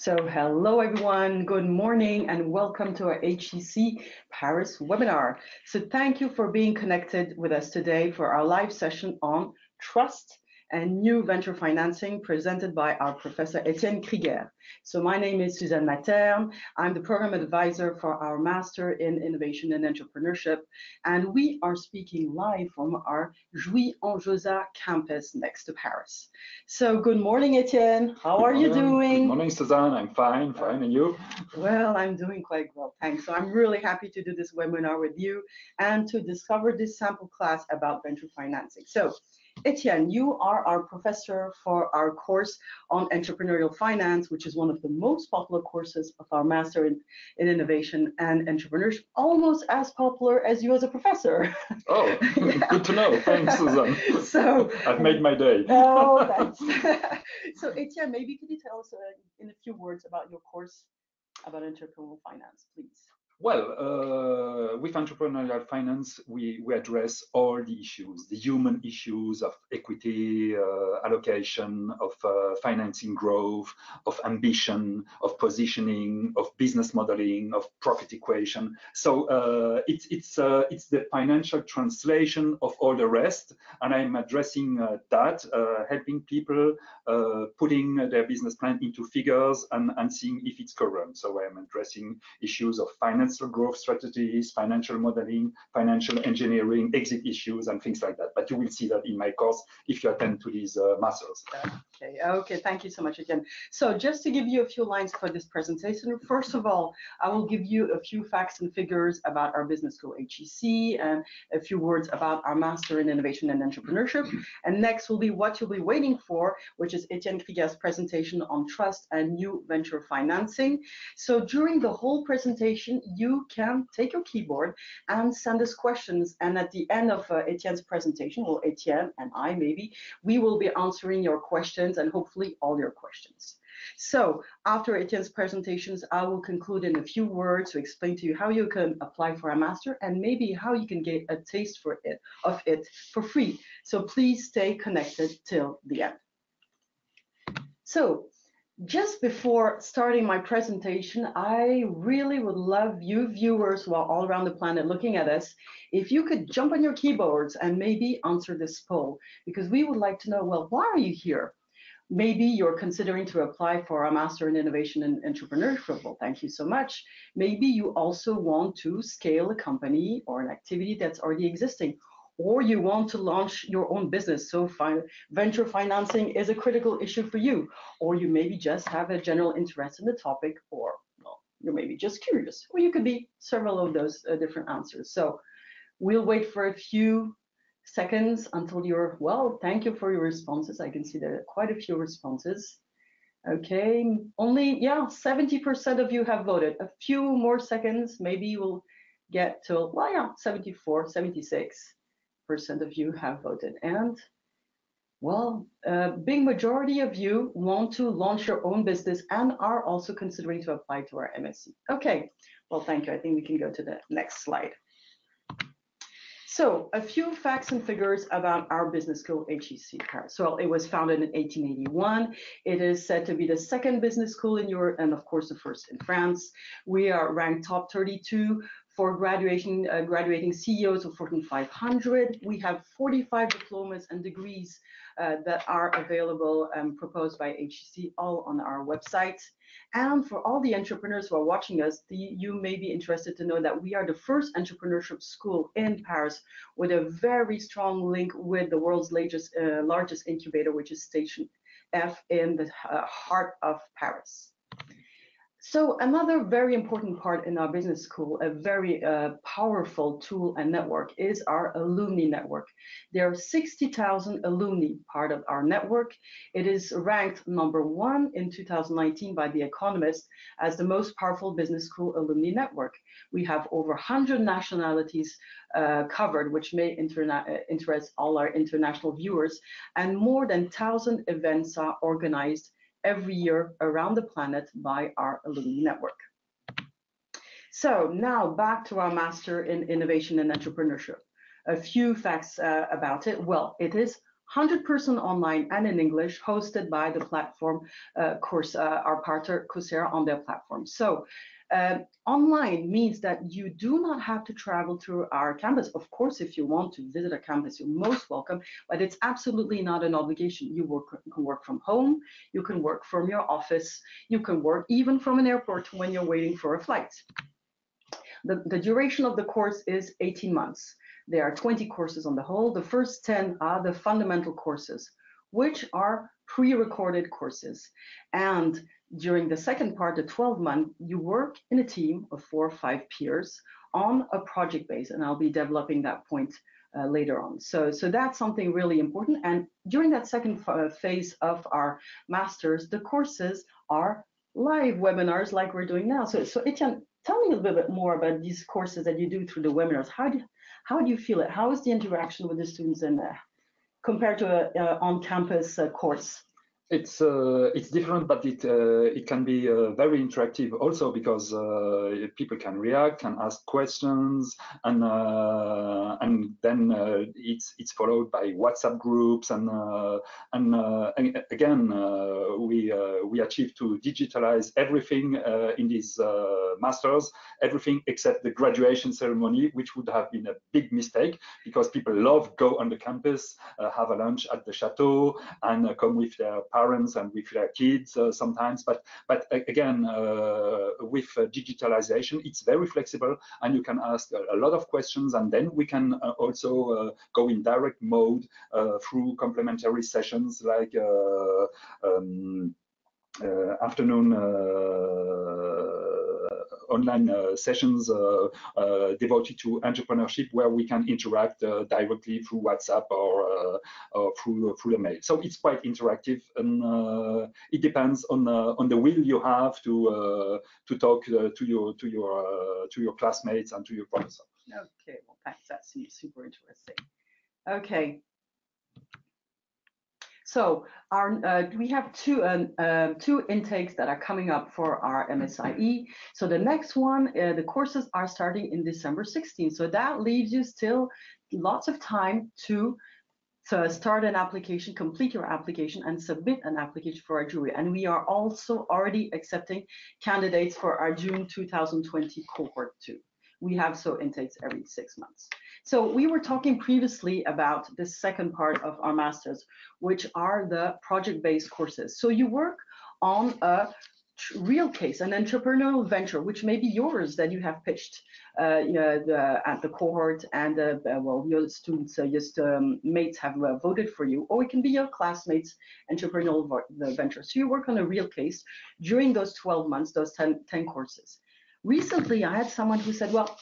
So hello everyone, good morning and welcome to our HEC Paris webinar. So thank you for being connected with us today for our live session on trust and new venture financing presented by our professor Etienne Krieger. So my name is Suzanne Materne. I'm the program advisor for our Master in Innovation and Entrepreneurship. And we are speaking live from our Jouy en Josas campus next to Paris. So good morning, Etienne. How are you doing? Good morning, Suzanne. I'm fine, fine. And you? Well, I'm doing quite well, thanks. So I'm really happy to do this webinar with you and to discover this sample class about venture financing. So Etienne, you are our professor for our course on entrepreneurial finance, which is one of the most popular courses of our Master in, in Innovation and Entrepreneurship, almost as popular as you as a professor. Oh, good to know. Thanks, Suzanne. so I've made my day. Oh, that's so Etienne, maybe could you tell us uh, in a few words about your course about entrepreneurial finance, please? Well, uh, with entrepreneurial finance, we, we address all the issues, the human issues of equity, uh, allocation, of uh, financing growth, of ambition, of positioning, of business modeling, of profit equation. So uh, it's, it's, uh, it's the financial translation of all the rest. And I'm addressing uh, that, helping people putting their business plan into figures and, and seeing if it's current. So I'm addressing issues of finance financial growth strategies, financial modeling, financial engineering, exit issues, and things like that. But you will see that in my course if you attend to these uh, masters. Okay, okay, thank you so much again. So just to give you a few lines for this presentation, first of all, I will give you a few facts and figures about our business school HEC and a few words about our Master in Innovation and Entrepreneurship. And next will be what you'll be waiting for, which is Etienne Krieger's presentation on trust and new venture financing. So during the whole presentation, you can take your keyboard and send us questions. And at the end of uh, Etienne's presentation, well, Etienne and I maybe, we will be answering your questions and hopefully all your questions. So after Etienne's presentations, I will conclude in a few words to explain to you how you can apply for a master and maybe how you can get a taste for it of it for free. So please stay connected till the end. So just before starting my presentation, I really would love you viewers who are all around the planet looking at us, if you could jump on your keyboards and maybe answer this poll, because we would like to know, well, why are you here? Maybe you're considering to apply for a Master in Innovation and Entrepreneurship. Well, thank you so much. Maybe you also want to scale a company or an activity that's already existing, or you want to launch your own business. So venture financing is a critical issue for you, or you maybe just have a general interest in the topic, or well, you're maybe just curious, or you could be several of those uh, different answers. So we'll wait for a few seconds until you're, well, thank you for your responses. I can see there are quite a few responses. Okay, only, yeah, 70% of you have voted. A few more seconds, maybe we'll get to, well, yeah, 74, 76 percent of you have voted. And well, a big majority of you want to launch your own business and are also considering to apply to our MSc. Okay, well, thank you. I think we can go to the next slide. So a few facts and figures about our business school, HEC Paris. So it was founded in 1881. It is said to be the second business school in Europe and of course the first in France. We are ranked top 32 for graduation, uh, graduating CEOs of Fortune 500. We have 45 diplomas and degrees uh, that are available and um, proposed by HEC, all on our website. And for all the entrepreneurs who are watching us, the, you may be interested to know that we are the first entrepreneurship school in Paris with a very strong link with the world's largest, uh, largest incubator, which is Station F in the uh, heart of Paris. So another very important part in our business school, a very uh, powerful tool and network is our alumni network. There are 60,000 alumni part of our network. It is ranked number one in 2019 by The Economist as the most powerful business school alumni network. We have over 100 nationalities uh, covered, which may uh, interest all our international viewers, and more than 1,000 events are organized every year around the planet by our alumni network. So now back to our Master in Innovation and Entrepreneurship. A few facts uh, about it. Well, it is 100% online and in English, hosted by the platform uh, course, uh, our partner Coursera on their platform. So uh, online means that you do not have to travel through our campus. Of course, if you want to visit a campus, you're most welcome, but it's absolutely not an obligation. You, work, you can work from home, you can work from your office, you can work even from an airport when you're waiting for a flight. The, the duration of the course is 18 months. There are 20 courses on the whole. The first 10 are the fundamental courses, which are pre-recorded courses. And during the second part, the 12 month, you work in a team of four or five peers on a project base. And I'll be developing that point uh, later on. So, so that's something really important. And during that second uh, phase of our masters, the courses are live webinars like we're doing now. So, so Etienne, tell me a little bit more about these courses that you do through the webinars. How do, how do you feel it? How is the interaction with the students in there compared to a, on-campus uh, course? It's uh, it's different, but it uh, it can be uh, very interactive also because uh, people can react, can ask questions, and uh, and then uh, it's it's followed by WhatsApp groups and and, and, again we we achieve to digitalize everything in these masters, everything except the graduation ceremony, which would have been a big mistake because people love go on the campus, have a lunch at the chateau, and come with their and with their kids uh, sometimes. But but again, uh, with uh, digitalization, it's very flexible, and you can ask a, a lot of questions, and then we can also go in direct mode through complementary sessions like um, afternoon online uh, sessions uh, uh, devoted to entrepreneurship where we can interact uh, directly through WhatsApp or, uh, or through through the mail. So it's quite interactive, and uh, it depends on on the will you have to to talk to your to your to your classmates and to your professor. Okay, well, thanks. That seems super interesting. Okay, so our, uh, we have two, um, uh, two intakes that are coming up for our MSIE. So the next one, uh, the courses are starting in December 16. So that leaves you still lots of time to to start an application, complete your application, and submit an application for our jury. And we are also already accepting candidates for our June 2020 cohort two. We have so intakes every six months. So we were talking previously about the second part of our masters, which are the project-based courses. So you work on a real case, an entrepreneurial venture, which may be yours that you have pitched uh, you know, the, at the cohort and uh, well, your students, uh, your um, mates have uh, voted for you, or it can be your classmates' entrepreneurial venture. So you work on a real case during those 12 months, those 10, 10 courses. Recently, I had someone who said, well,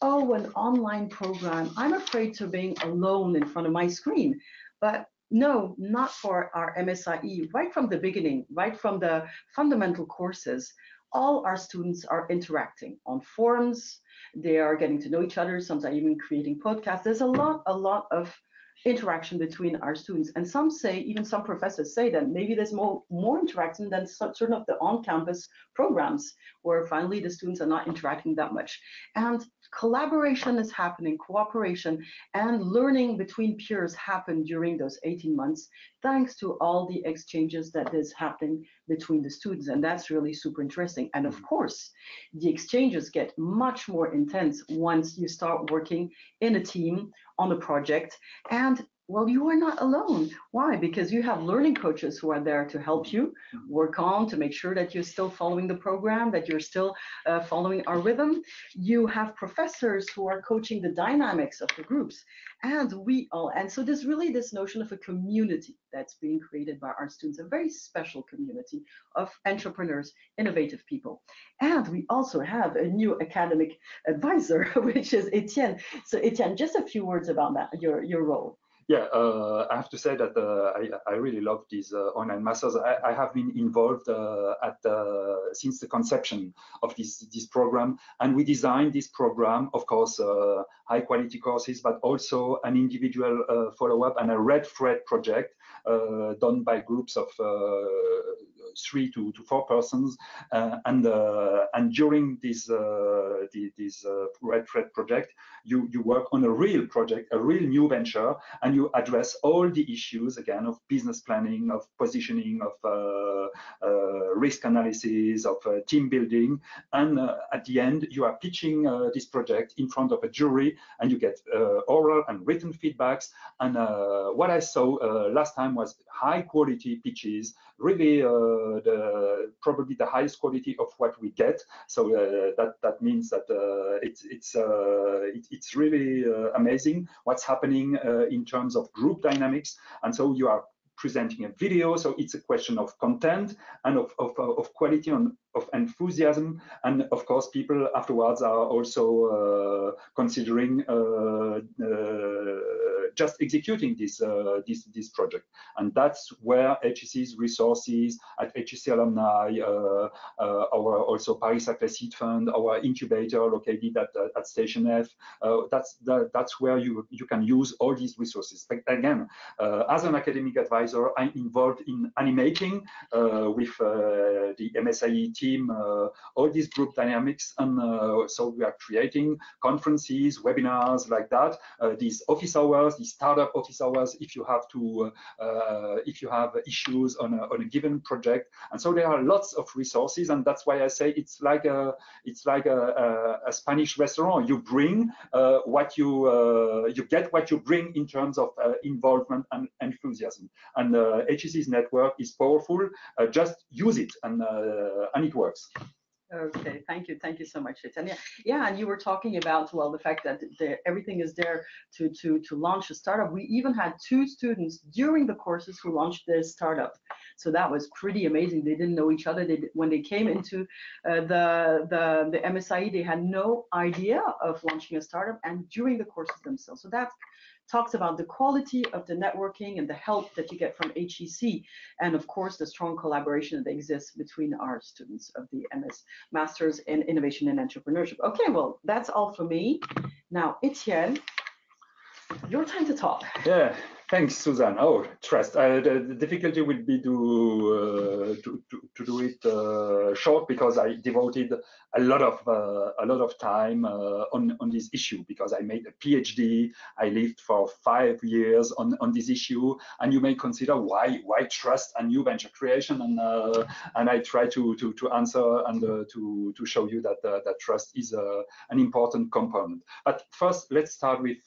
oh, an online program. I'm afraid to being alone in front of my screen. But no, not for our MSIE. Right from the beginning, right from the fundamental courses, all our students are interacting on forums. They are getting to know each other, sometimes even creating podcasts. There's a lot, a lot of interaction between our students. And some say, even some professors say that maybe there's more, more interaction than certain of the on-campus programs where finally the students are not interacting that much. And collaboration is happening, cooperation and learning between peers happen during those 18 months, thanks to all the exchanges that is happening between the students. And that's really super interesting. And of mm-hmm. course, the exchanges get much more intense once you start working in a team on a project and well, you are not alone. Why? Because you have learning coaches who are there to help you work on to make sure that you're still following the program, that you're still uh, following our rhythm. You have professors who are coaching the dynamics of the groups, and we all. And so there's really this notion of a community that's being created by our students, a very special community of entrepreneurs, innovative people. And we also have a new academic advisor, which is Etienne. So Etienne, just a few words about that, your your role. Yeah, uh, I have to say that uh, I, I, really love these uh, online masters. I, I, have been involved uh, at since the conception of this this program, and we designed this program, of course, uh, high quality courses, but also an individual uh, follow up and a red thread project done by groups of three to, to four persons, uh, and uh, and during this uh, the, this Red Thread project, you you work on a real project, a real new venture, and you address all the issues again of business planning, of positioning, of risk analysis, of team building, and at the end you are pitching this project in front of a jury, and you get oral and written feedbacks. And what I saw last time was high quality pitches, really uh, the probably the highest quality of what we get. So uh, that that means that uh, it's it's it, it's really amazing what's happening in terms of group dynamics. And so you are presenting a video. So it's a question of content and of, of, of quality and of enthusiasm. And of course, people afterwards are also uh, considering uh, uh, just executing this, uh, this, this project. And that's where HEC's resources at HEC Alumni, uh, uh, our also Paris Saclay Fund, our incubator located at, uh, at Station F, uh, that's, that, that's where you, you can use all these resources. But again, uh, as an academic advisor, I'm involved in animating with the MSIE team all these group dynamics. And so we are creating conferences, webinars like that, these office hours, these startup office hours if you have to uh, if you have issues on a, on a given project. And so there are lots of resources and that's why i say it's like a it's like a, a, a spanish restaurant. You bring uh, what you uh, you get what you bring in terms of involvement and enthusiasm. And HEC's network is powerful just use it and and it works Okay, thank you, thank you so much, Etienne. Yeah, and you were talking about well the fact that the, everything is there to to to launch a startup. We even had two students during the courses who launched this startup, so that was pretty amazing. They didn't know each other. They when they came into uh, the the the MSIE, they had no idea of launching a startup, and during the courses themselves. So that's talks about the quality of the networking and the help that you get from HEC, and of course the strong collaboration that exists between our students of the MS Masters in Innovation and Entrepreneurship. Okay, well, that's all for me. Now, Etienne, your time to talk. Yeah, Thanks, Suzanne. Oh, trust. Uh, the, the, difficulty will be to uh, to, to, to, do it uh, short because I devoted a lot of uh, a lot of time uh, on on this issue because I made a PhD. I lived for five years on on this issue, and you may consider why why trust and new venture creation, and uh, and I try to to to answer and to to show you that that trust is an important component. But first, let's start with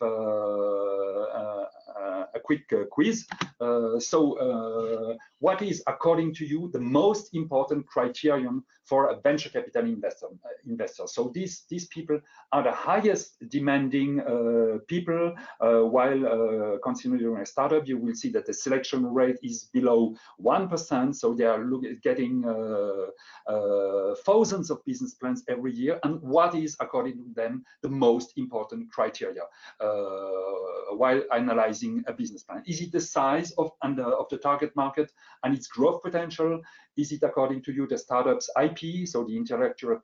Uh, a quick uh, quiz. Uh, so uh, what is, according to you, the most important criterion for a venture capital investor? Uh, investor? So these, these people are the highest demanding uh, people, while considering a startup, you will see that the selection rate is below 1%. So they are getting thousands of business plans every year. And what is, according to them, the most important criteria while analyzing a business plan? Is it the size of, and, of the target market and its growth potential? Is it, according to you, the startup's IP, so the intellectual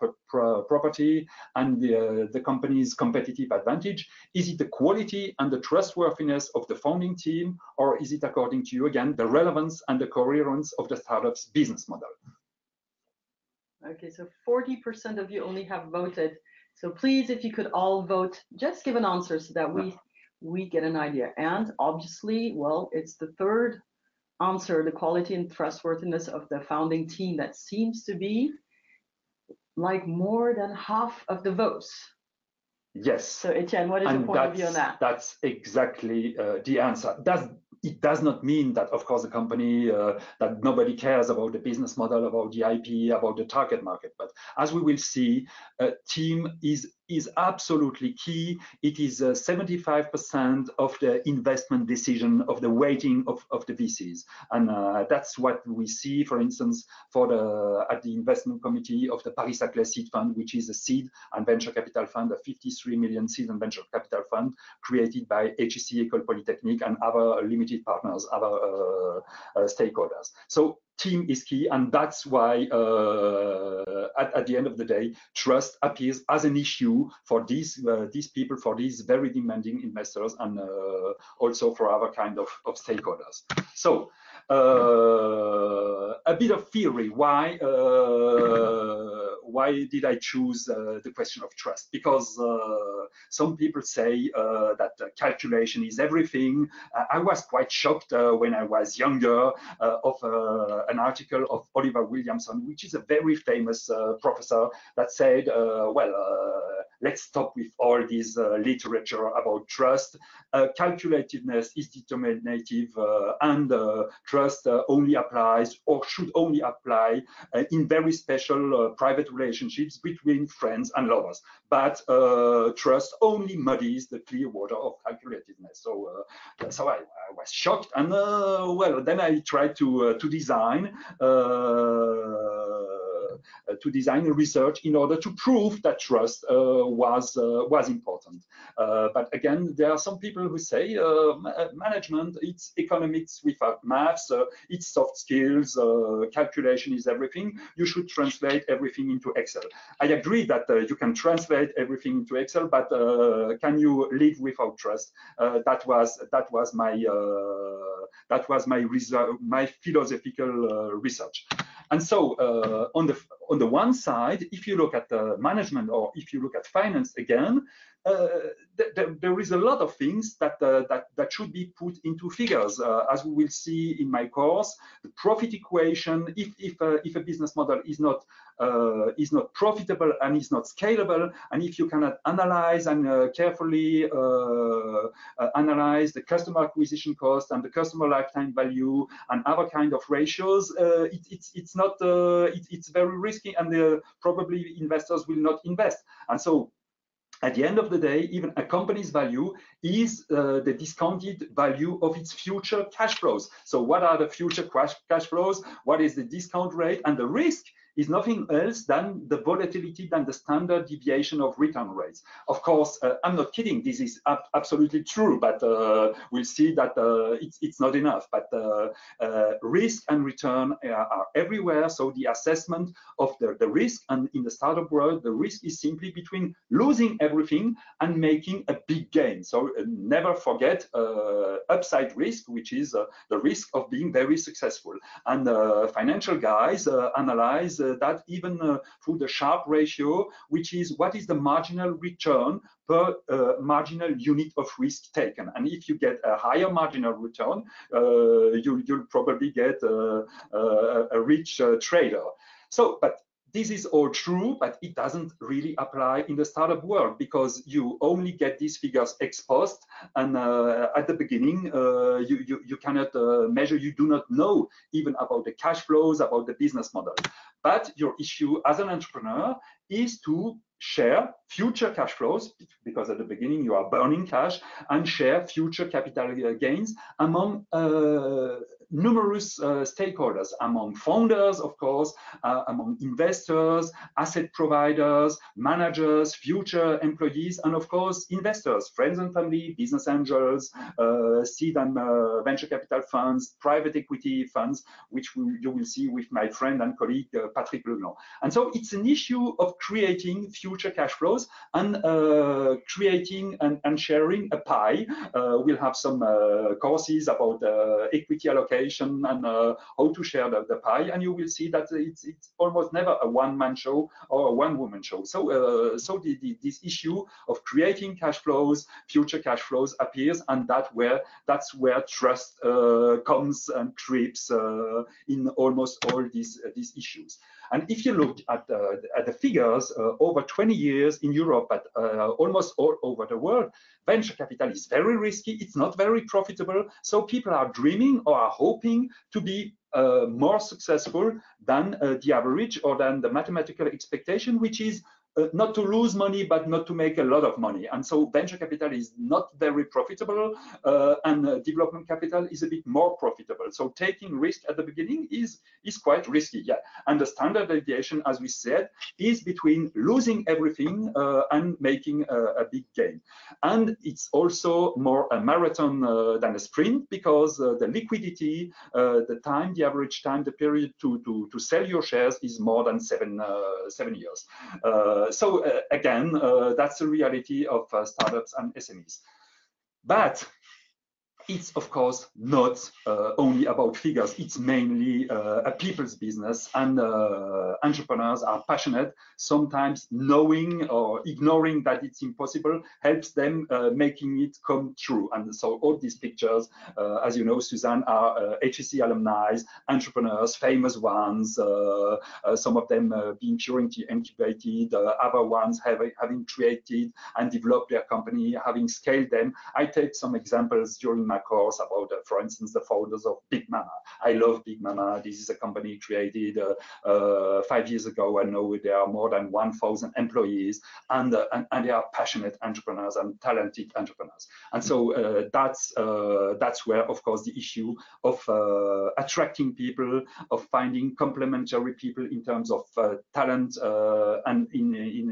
property and the, uh, the company's competitive advantage? Is it the quality and the trustworthiness of the founding team? Or is it, according to you, again, the relevance and the coherence of the startup's business model? Okay, so 40% of you only have voted. So please, if you could all vote, just give an answer so that we we get an idea. And obviously, well, it's the third answer, the quality and trustworthiness of the founding team that seems to be like more than half of the votes. Yes. So Etienne, what is and your point of view on that? That's exactly uh, the answer. Does it does not mean that, of course, the company uh, that nobody cares about the business model, about the IP, about the target market. But as we will see, a team is is absolutely key. It is 75% uh, of the investment decision of the weighting of, of the VCs. And uh, that's what we see, for instance, for the at the investment committee of the Paris Saclay Seed Fund, which is a seed and venture capital fund, a 53 million seed and venture capital fund created by HEC Ecole Polytechnique and other limited partners, other uh, uh, stakeholders. So team is key, and that's why uh, at, at, the end of the day, trust appears as an issue for these uh, these people, for these very demanding investors, and uh, also for other kind of, of stakeholders. So a bit of theory. Why? Uh, why did I choose uh, the question of trust? Because uh, some people say uh, that calculation is everything. I was quite shocked when I was younger of an article of Oliver Williamson, which is a very famous professor that said, well, let's stop with all this uh, literature about trust. Uh, calculativeness is determinative uh, and trust only applies or should only apply in very special private relationships between friends and lovers. But trust only muddies the clear water of calculativeness. So, so I, I, was shocked and well, then I tried to, to design uh, Uh, to design a research in order to prove that trust uh, was uh, was important. Uh, but again, there are some people who say uh, management, it's economics without maths, it's soft skills, calculation is everything. You should translate everything into Excel. I agree that you can translate everything into Excel, but can you live without trust? that was that was my that was my my philosophical research. And so uh, on the on the one side, if you look at the management or if you look at finance again, th th there is a lot of things that, uh, that, that should be put into figures. Uh, as we will see in my course, the profit equation, if, if, uh, if a business model is not, uh, is not profitable and is not scalable, and if you cannot analyze and uh, carefully analyze the customer acquisition cost and the customer lifetime value and other kind of ratios, it, it's, it's, not, it, it's very risky and probably investors will not invest. And so at the end of the day, even a company's value is uh, the discounted value of its future cash flows. So what are the future cash, cash flows? What is the discount rate? And the risk is nothing else than the volatility than the standard deviation of return rates. Of course, uh, I'm not kidding. This is ab absolutely true, but uh, we'll see that uh, it's, it's not enough. But uh, uh, risk and return are everywhere. So the assessment of the, the risk and in the startup world, the risk is simply between losing everything and making a big gain. So never forget upside risk, which is the risk of being very successful. And financial guys analyze that even uh, through the Sharpe ratio, which is what is the marginal return per uh, marginal unit of risk taken. And if you get a higher marginal return, uh, you, will probably get a, a rich trader. So, but this is all true, but it doesn't really apply in the startup world because you only get these figures exposed, and uh, at the beginning uh, you, you, you cannot uh, measure. You do not know even about the cash flows, about the business model. But your issue as an entrepreneur is to share future cash flows because at the beginning you are burning cash and share future capital gains among uh, numerous uh, stakeholders among founders, of course, uh, among investors, asset providers, managers, future employees, and of course, investors, friends and family, business angels, uh, seed and uh, venture capital funds, private equity funds, which we, you will see with my friend and colleague, uh, Patrick Legland. And so it's an issue of creating future cash flows and uh, creating and, and, sharing a pie. we'll have some courses about equity allocation and uh, how to share the, the, pie, and you will see that it's it's almost never a one-man show or a one-woman show. So uh, so the, the, this issue of creating cash flows, future cash flows appears, and that where that's where trust uh, comes and creeps uh, in almost all these uh, these issues. And if you look at, at the figures uh, over 20 years in Europe, but uh, almost all over the world, venture capital is very risky. It's not very profitable. So people are dreaming or are hoping to be uh, more successful than uh, the average or than the mathematical expectation, which is uh, not to lose money, but not to make a lot of money. And so venture capital is not very profitable, uh, and uh, development capital is a bit more profitable. So taking risk at the beginning is is quite risky. Yeah, and the standard deviation, as we said, is between losing everything uh, and making a, a, big gain. And it's also more a marathon uh, than a sprint because uh, the liquidity, the time, the average time, the period to to to sell your shares is more than seven seven years so uh, again, uh, that's the reality of uh, startups and SMEs. But it's of course not uh, only about figures. It's mainly uh, a people's business, and uh, entrepreneurs are passionate. Sometimes knowing or ignoring that it's impossible helps them uh, making it come true. And so all these pictures, uh, as you know, Suzanne, are uh, HEC alumni, entrepreneurs, famous ones. some of them being currently incubated, other ones have, having created and developed their company, having scaled them. I take some examples during my course about, uh, for instance, the founders of Big Mamma. I love Big Mamma. This is a company created uh, uh, five years ago. I know there are more than 1,000 employees, and, uh, and, and they are passionate entrepreneurs and talented entrepreneurs. And so uh, that's uh, that's where, of course, the issue of attracting people, of finding complementary people in terms of talent and in in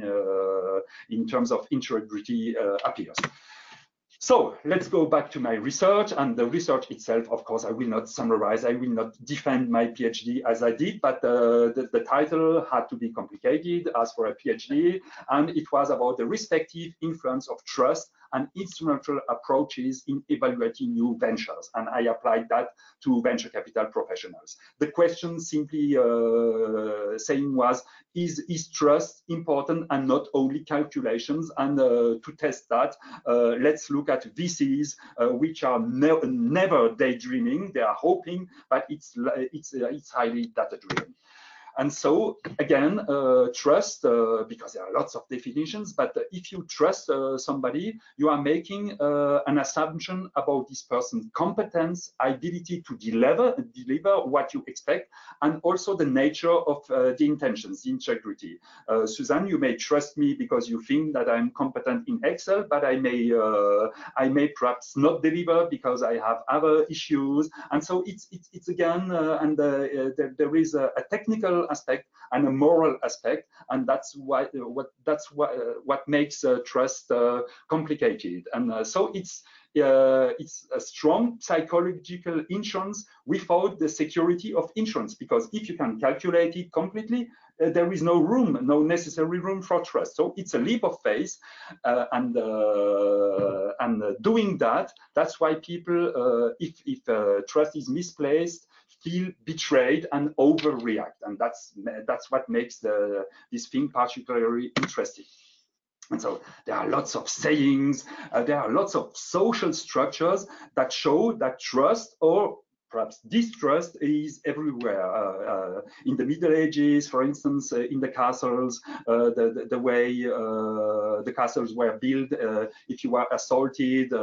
in terms of integrity appears. So let's go back to my research and the research itself. Of course, I will not summarize. I will not defend my PhD as I did, but uh, the, the, title had to be complicated as for a PhD. And it was about the respective influence of trust and instrumental approaches in evaluating new ventures. And I applied that to venture capital professionals. The question simply uh, saying was, is, is trust important and not only calculations? And uh, to test that, uh, let's look at VCs, uh, which are ne never daydreaming. They are hoping, but it's, it's, uh, it's highly data-driven. And so again, uh, trust, uh, because there are lots of definitions, but if you trust uh, somebody, you are making uh, an assumption about this person's competence, ability to deliver, deliver what you expect, and also the nature of uh, the intentions, the integrity. Uh, Suzanne, you may trust me because you think that I'm competent in Excel, but I may, I may perhaps not deliver because I have other issues. And so it's, it's, it's again, and there, there is a, a technical aspect and a moral aspect, and that's why what that's what what makes uh, trust uh, complicated. And uh, so it's uh, it's a strong psychological insurance without the security of insurance because if you can calculate it completely uh, there is no room no necessary room for trust so it's a leap of faith uh, and and doing that that's why people if if trust is misplaced feel betrayed and overreact. And that's that's what makes the this thing particularly interesting. And so there are lots of sayings, uh, there are lots of social structures that show that trust or perhaps distrust is everywhere. Uh, uh, in the Middle Ages, for instance, uh, in the castles, uh, the, the, the, way uh, the castles were built, uh, if you were assaulted,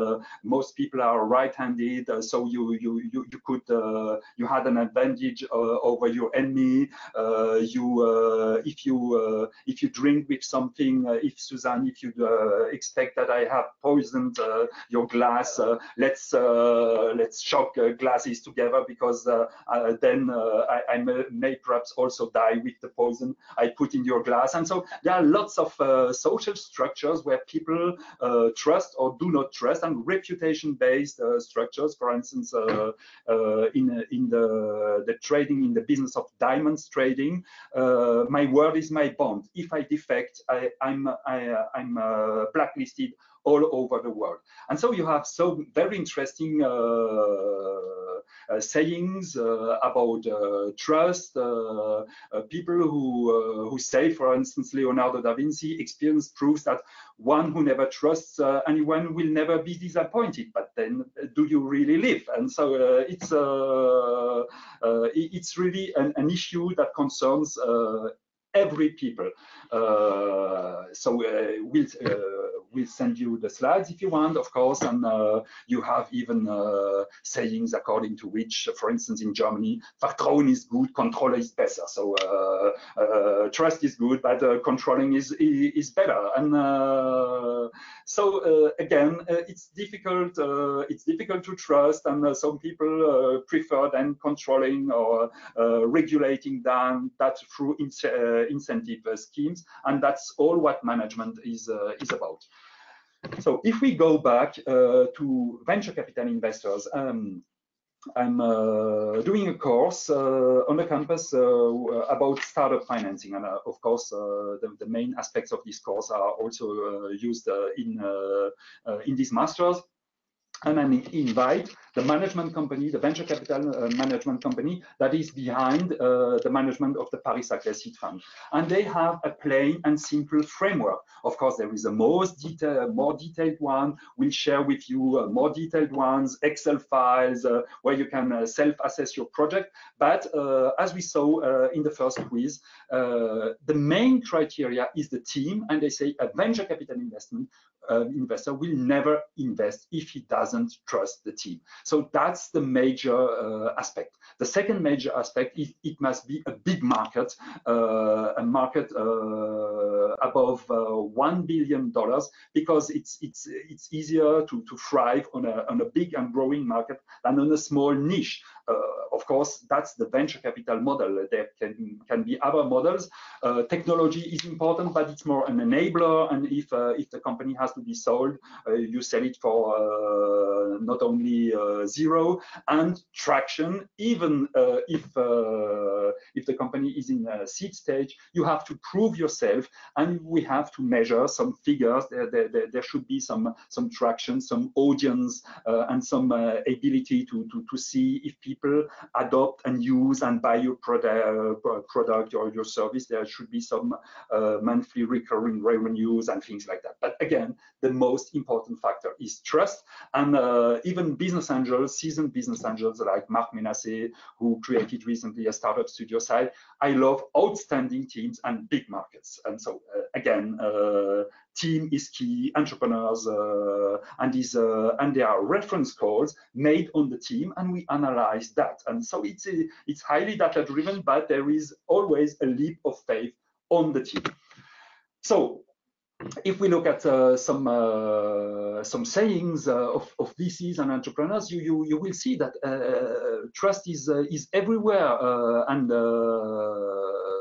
most people are right-handed, so you you you, you could you had an advantage over your enemy. you if you if you drink with something, if Suzanne, if you expect that I have poisoned your glass, let's let's shock glasses together together because uh, uh, then uh, I, I may, may, perhaps also die with the poison I put in your glass. And so there are lots of social structures where people trust or do not trust and reputation-based structures. For instance, in in the the trading in the business of diamonds trading, my word is my bond. If I defect, I, I'm I, I'm blacklisted all over the world. And so you have so very interesting uh, uh, Uh, sayings uh, about uh, trust. Uh, uh, people who who say, for instance, Leonardo da Vinci, experience proves that one who never trusts anyone will never be disappointed. But then, do you really live? And so it's it's really an, an, issue that concerns every people. Uh, so uh, we'll uh, we'll send you the slides if you want, of course, and uh, you have even uh, sayings according to which, for instance, in Germany, Vertrauen is good, control is better. So uh, trust is good, but controlling is is better. And so again, it's difficult. it's difficult to trust, and some people prefer then controlling or regulating than that through incentive uh, schemes, and that's all what management is uh, is about. So if we go back uh, to venture capital investors, um, I'm uh, doing a course uh, on the campus uh, about startup financing, and of course, the, the, main aspects of this course are also used in in these masters. And I invite the management company, the venture capital uh, management company that is behind uh, the management of the Paris Saclay Fund. And they have a plain and simple framework. Of course, there is a most detail, more detailed one. We'll share with you uh, more detailed ones, Excel files, uh, where you can uh, self-assess your project. But uh, as we saw in the first quiz, the main criteria is the team, and they say a venture capital investment uh, investor will never invest if he doesn't trust the team. So that's the major uh, aspect. The second major aspect is it must be a big market, uh, a market uh, above uh, one billion dollars, because it's it's it's easier to to thrive on a on a big and growing market than on a small niche. Uh, of course, that's the venture capital model. There can can be other models. technology is important, but it's more an enabler. And if if the company has to be sold, you sell it for not only zero and traction, even if if the company is in a seed stage, you have to prove yourself, and we have to measure some figures. There, there, there should be some some traction, some audience, uh, and some uh, ability to, to to see if people adopt and use and buy your product, uh, product or your service. There should be some uh, monthly recurring revenues and things like that. But again, the most important factor is trust, and uh, even business angels, seasoned business angels like Marc Ménasé, who created recently a startup studio site. I love outstanding teams and big markets. And so uh, again, uh, team is key, entrepreneurs, uh, and is uh, and there are reference calls made on the team, and we analyze that. And so it's a, it's highly data driven, but there is always a leap of faith on the team. So if we look at uh, some uh, some sayings uh, of, of VCs and entrepreneurs, you you, you will see that uh, trust is uh, is everywhere, uh, and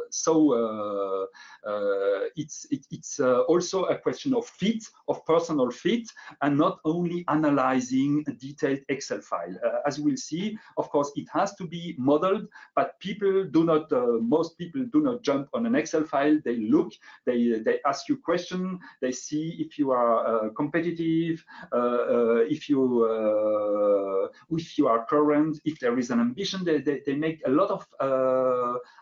so Uh, it's it, it's uh, also a question of fit, of personal fit, and not only analyzing a detailed Excel file. Uh, as we will see, of course, it has to be modeled, but people do not. most people do not jump on an Excel file. They look, they they ask you questions they see if you are uh, competitive, uh, uh, if you if you are current, if there is an ambition. They, they, they make a lot of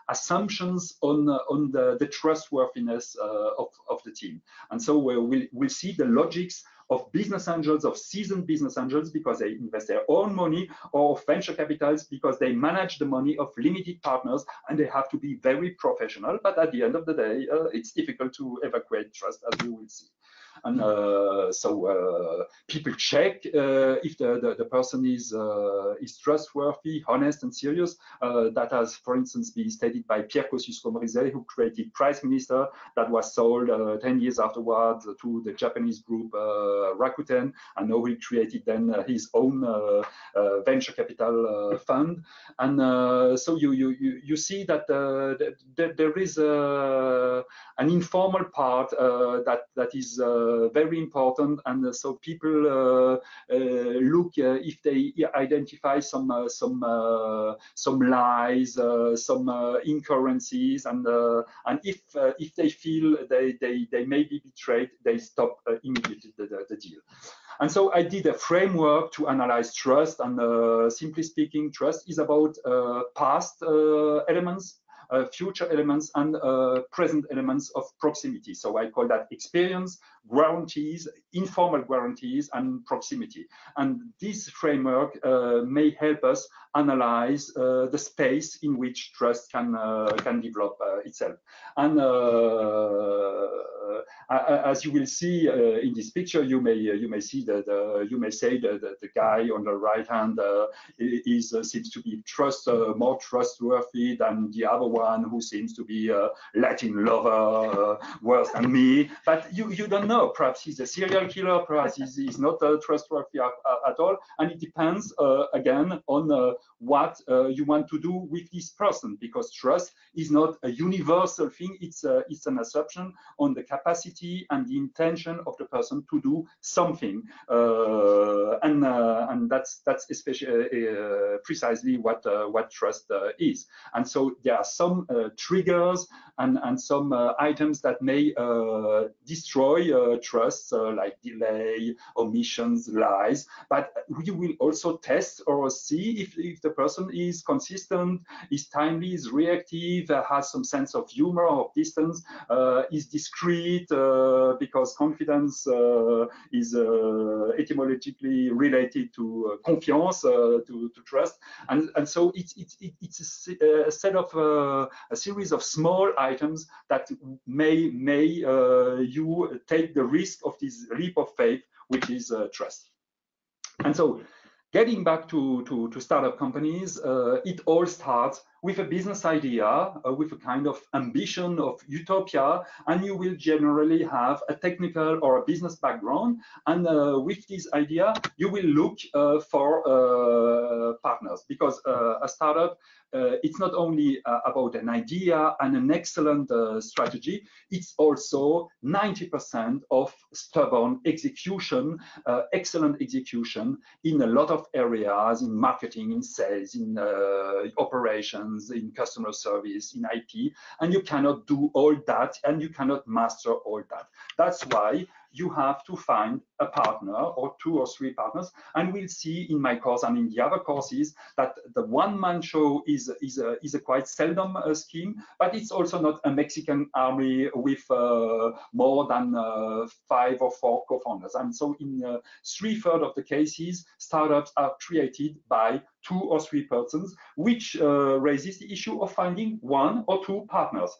assumptions on on the, the trustworthiness of, of the team. And so we'll, we'll see the logics of business angels, of seasoned business angels because they invest their own money, or of venture capitals because they manage the money of limited partners and they have to be very professional. But at the end of the day, uh, it's difficult to evacuate trust, as we will see. And uh, so uh, people check uh, if the, the, the, person is uh, is trustworthy, honest, and serious. Uh, that has, for instance, been stated by Pierre Kosciusko-Morizet, who created Price Minister, that was sold uh, 10 years afterwards to the Japanese group Rakuten, and now he created then his own venture capital fund. And so you, you, you, see that there is an informal part that, that is uh, very important, and uh, so people uh, look if they identify some some some lies, some incurrencies, and and if if they feel they they they may be betrayed, they stop immediately the, the, the deal. And so I did a framework to analyze trust. And uh, simply speaking, trust is about uh, past uh, elements uh, future elements and uh, present elements of proximity. So I call that experience, guarantees, informal guarantees, and proximity. And this framework uh, may help us analyze uh, the space in which trust can uh, can develop uh, itself. And as you will see in this picture, you may you may see that you may say that the, guy on the right hand is seems to be trust more trustworthy than the other one who seems to be a Latin lover uh, worse than me. But you, you don't know. Perhaps he's a serial killer. Perhaps he's, he's not uh, trustworthy at, at, all. And it depends, uh, again, on uh, what uh, you want to do with this person, because trust is not a universal thing. It's, a, it's an assumption on the capacity and the intention of the person to do something. Uh, and, uh, and that's, that's especially uh, precisely what, what trust is. And so there are some triggers and, and some items that may destroy trust, like delay, omissions, lies. But we will also test or see if, if the person is consistent, is timely, is reactive, uh, has some sense of humor or distance, uh, is discreet, uh, because confidence uh, is uh, etymologically related to uh, confiance, to, to trust. And, and so it's a, a set of a series of small items that may, may you take the risk of this leap of faith, which is trust. And so getting back to, to, to startup companies, uh, it all starts with a business idea, uh, with a kind of ambition of utopia, and you will generally have a technical or a business background. And uh, with this idea, you will look uh, for uh, partners because uh, a startup uh, it's not only about an idea and an excellent strategy, it's also 90% of stubborn execution, excellent execution in a lot of areas, in marketing, in sales, in uh, operations, in customer service, in IT, and you cannot do all that and you cannot master all that. That's why you have to find a partner or two or three partners. And we'll see in my course and in the other courses that the one-man show is, is, a, is a quite seldom uh, scheme, but it's also not a Mexican army with uh, more than uh, five or four co-founders. And so in uh, three-thirds of the cases, startups are created by two or three persons, which uh, raises the issue of finding one or two partners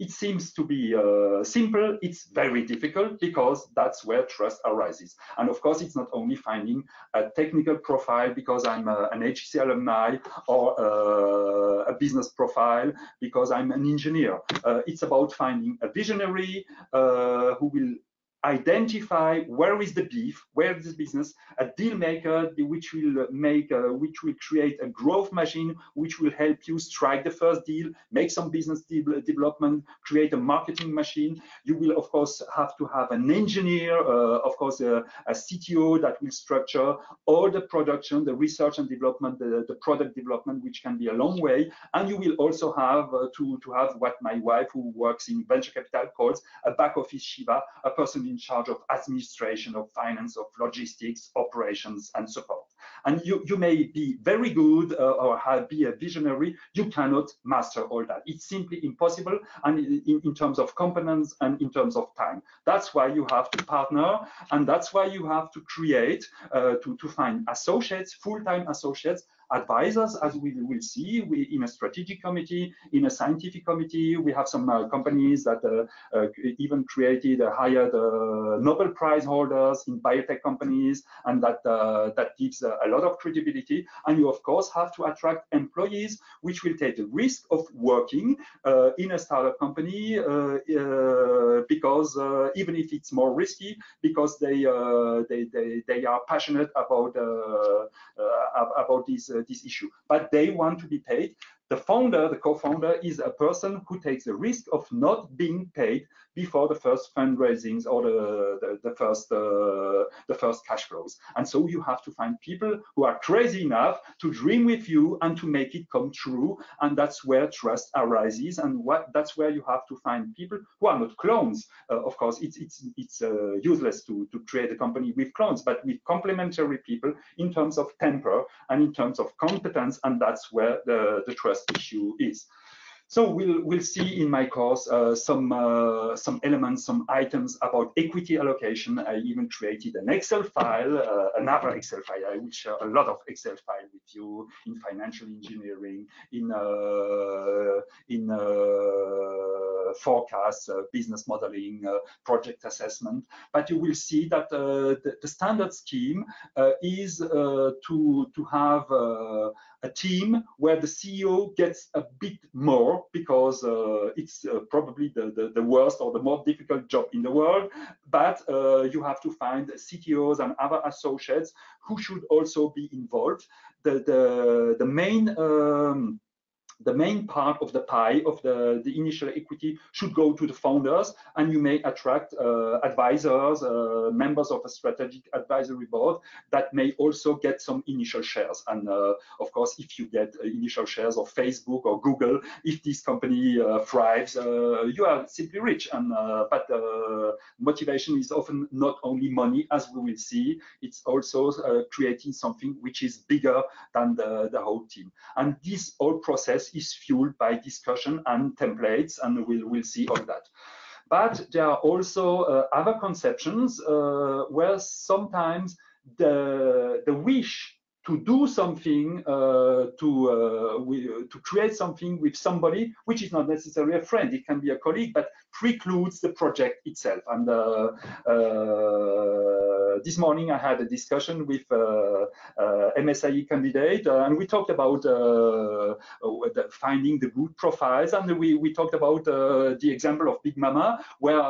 it seems to be uh, simple. It's very difficult because that's where trust arises. And of course, it's not only finding a technical profile because I'm a, an HEC alumni or uh, a business profile because I'm an engineer. Uh, it's about finding a visionary uh, who will identify where is the beef, where is the business, a deal maker which will make, uh, which will create a growth machine, which will help you strike the first deal, make some business de development, create a marketing machine. You will of course have to have an engineer, uh, of course a, a, CTO that will structure all the production, the research and development, the, the product development, which can be a long way. And you will also have uh, to, to have what my wife who works in venture capital calls a back office Shiva, a person in charge of administration, of finance, of logistics, operations, and support. And you, you may be very good uh, or have, be a visionary, you cannot master all that. It's simply impossible and in, in terms of competence and in terms of time. That's why you have to partner and that's why you have to create, uh, to, to find associates, full-time associates advisors, as we will see, we in a strategic committee, in a scientific committee, we have some uh, companies that uh, uh, even created, uh, hired uh, Nobel Prize holders in biotech companies, and that uh, that gives a lot of credibility. And you, of course, have to attract employees which will take the risk of working in a startup company because even if it's more risky, because they they, they they are passionate about about these this issue, but they want to be paid. The founder, the co-founder, is a person who takes the risk of not being paid before the first fundraisings or the, the, the first uh, the first cash flows. And so you have to find people who are crazy enough to dream with you and to make it come true. And that's where trust arises. And what that's where you have to find people who are not clones. Uh, of course, it's it's it's uh, useless to to create a company with clones, but with complementary people in terms of temper and in terms of competence. And that's where the the trust issue is. So we'll we'll see in my course uh, some uh, some elements, some items about equity allocation. I even created an Excel file, uh, another Excel file. I will share a lot of Excel file with you in financial engineering, in uh, in uh, forecast, uh, business modeling, project assessment. But you will see that the, the, standard scheme is to to have a team where the CEO gets a bit more because uh, it's uh, probably the, the, the, worst or the more difficult job in the world. But uh, you have to find CTOs and other associates who should also be involved. The, the, the main um, the main part of the pie of the, the initial equity should go to the founders and you may attract uh, advisors, uh, members of a strategic advisory board that may also get some initial shares. And uh, of course, if you get initial shares of Facebook or Google, if this company uh, thrives, uh, you are simply rich. And But motivation is often not only money, as we will see, it's also creating something which is bigger than the, the whole team. And this whole process is fueled by discussion and templates, and we'll, we'll see all that. But there are also uh, other conceptions uh, where sometimes the, the wish to do something uh, to uh, to create something with somebody which is not necessarily a friend. It can be a colleague but precludes the project itself. And uh, uh this morning I had a discussion with uh, uh, MSIE candidate, and we talked about finding the good profiles, and we, we talked about the example of Big Mamma, where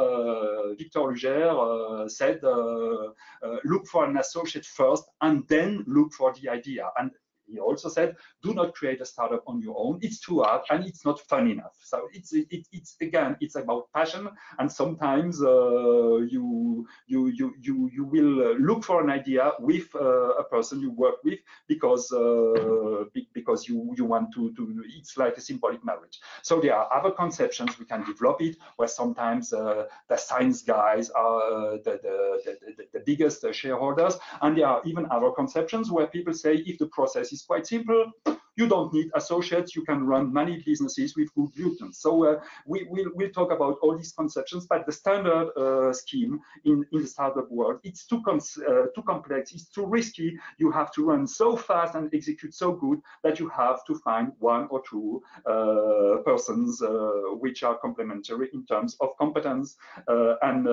Victor Lugger said, look for an associate first, and then look for the idea. And he also said, do not create a startup on your own. It's too hard and it's not fun enough. So it's it, it's again, it's about passion. And sometimes uh, you you you you you will uh, look for an idea with uh, a person you work with because uh, because you you want to to. It's like a symbolic marriage. So there are other conceptions we can develop it where sometimes uh, the science guys are uh, the, the, the, the biggest shareholders, and there are even other conceptions where people say if the process is is quite simple. You don't need associates. You can run many businesses with good mutants. So uh, we, will we'll talk about all these conceptions, but the standard uh, scheme in, in the startup world, it's too, uh, too complex, it's too risky. You have to run so fast and execute so good that you have to find one or two uh, persons uh, which are complementary in terms of competence uh, and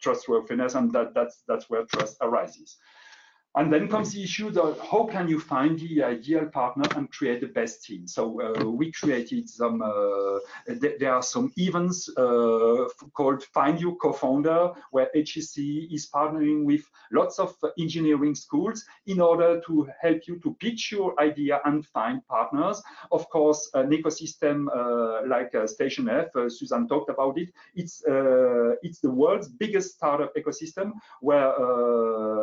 trustworthiness, and that, that's, that's where trust arises. And then comes the issue of how can you find the ideal partner and create the best team? So uh, we created some, uh, th there are some events uh, called Find Your Co-Founder, where HEC is partnering with lots of engineering schools in order to help you to pitch your idea and find partners. Of course, an ecosystem uh, like uh, Station F, uh, Susan talked about it, it's, it's the world's biggest startup ecosystem where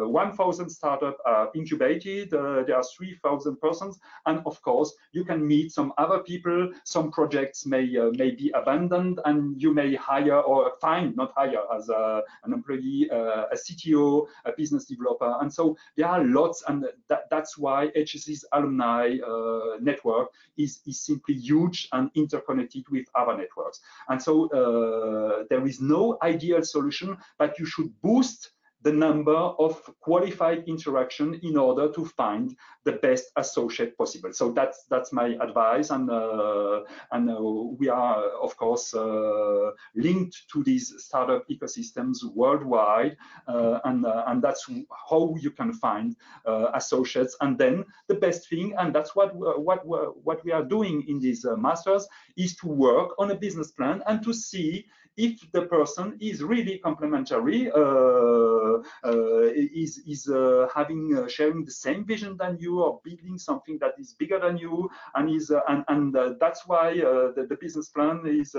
1,000 startups startup are incubated. Uh, there are 3,000 persons, and of course, you can meet some other people. Some projects may uh, may be abandoned, and you may hire or find not hire as a, an employee, uh, a CTO, a business developer, and so there are lots, and that, that's why HEC's alumni uh, network is is simply huge and interconnected with other networks. And so uh, there is no ideal solution, but you should boost the number of qualified interaction in order to find the best associate possible. So that's that's my advice, and uh, and uh, we are of course uh, linked to these startup ecosystems worldwide, uh, and uh, and that's how you can find uh, associates. And then the best thing, and that's what what what we are doing in these masters, is to work on a business plan and to see if the person is really complementary, uh, uh, is is uh, having uh, sharing the same vision than you, or building something that is bigger than you, and is uh, and and uh, that's why the, the business plan is